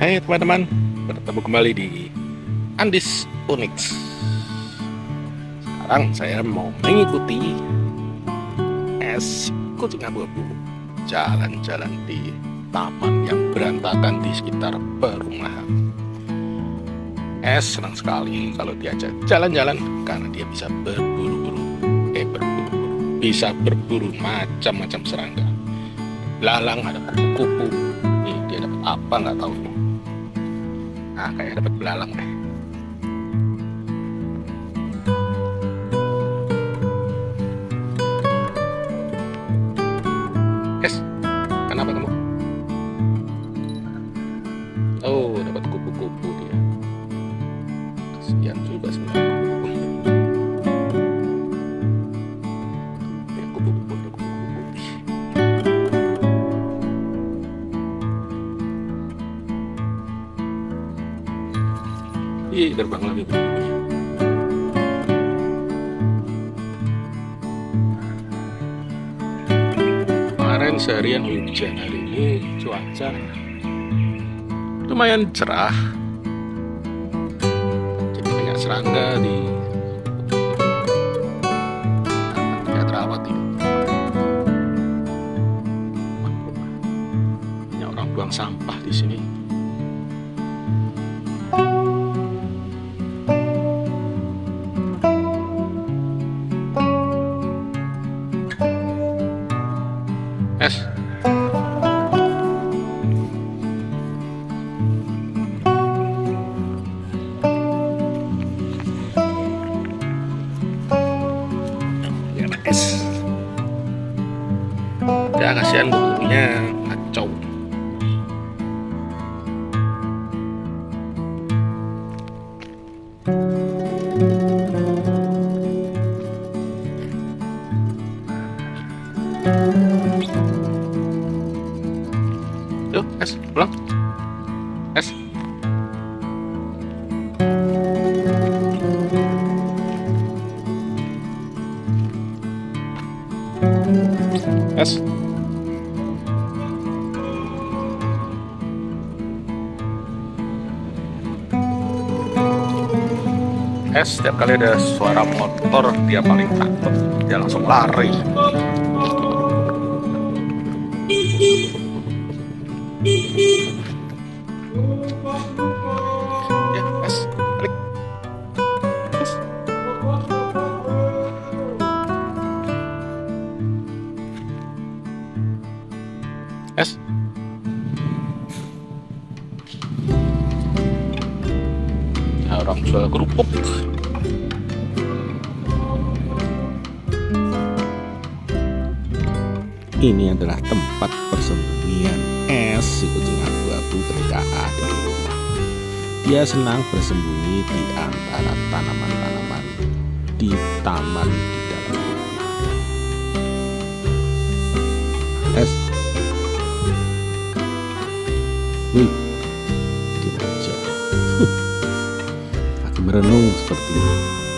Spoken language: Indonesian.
Hai teman-teman, bertemu kembali di Andis Unix. Sekarang saya mau mengikuti es kucing abu-abu. Jalan-jalan di taman yang berantakan di sekitar perumahan. Es senang sekali kalau diajak jalan-jalan karena dia bisa berburu-buru, eh berburu, bisa berburu macam-macam serangga. Lalang ada kupu, nih dia dapat apa? Nggak tahu nah kayak dapat belalang deh Yes, kenapa kamu? Oh, dapat kupu-kupu dia. Kasihan juga sebenarnya Ih, terbang lagi. Kemarin seharian hujan hari ini cuaca lumayan cerah. Jadi banyak serangga di ini. Banyak orang buang sampah di sini. Ya kasihan bukunya kacau. Yuk, es, pulang. Es. Es setiap kali ada suara motor dia paling takut. Dia langsung lari orang jual kerupuk Ini adalah tempat persembunyian es si kucing abu-abu ketika ada di rumah. Dia senang bersembunyi di antara tanaman-tanaman di taman di dalam rumah. Es. Wih, diam aja. Lagi merenung seperti ini.